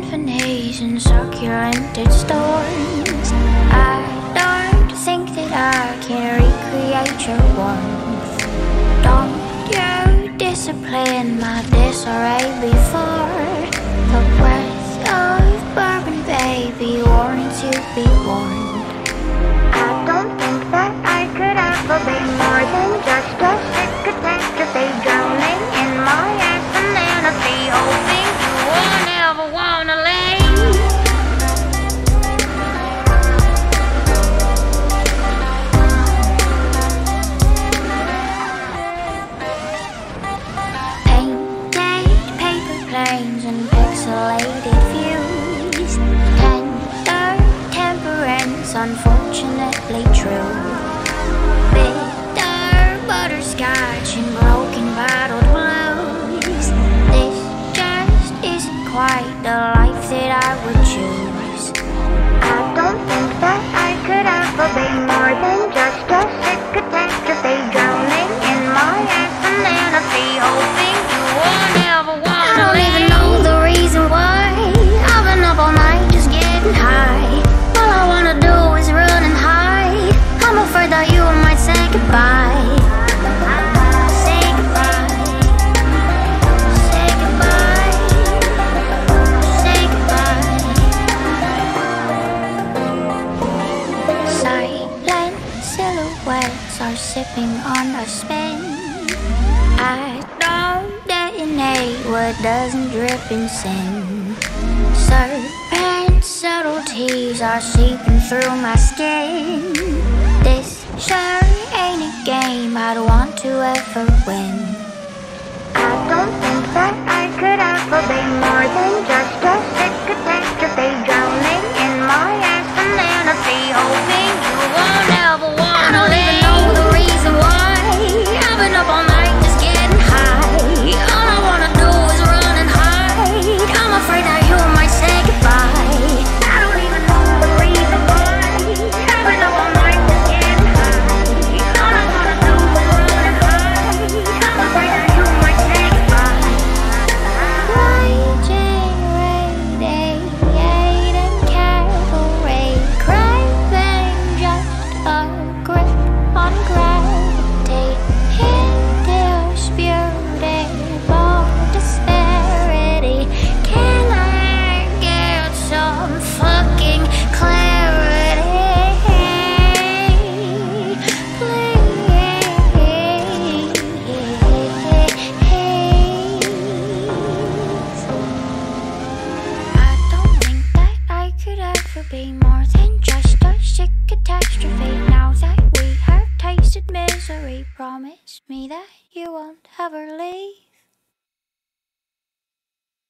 symphonies and succulent storms. I don't think that I can recreate your warmth. Don't you discipline my disarray before the breath of bourbon, baby, warning to be warned. unfortunately true. are sipping on a spin. I don't detonate what doesn't drip in sin. Serpent subtleties are seeping through my skin. This sure ain't a game I'd want to ever win. Mary, promised me that you won't ever leave.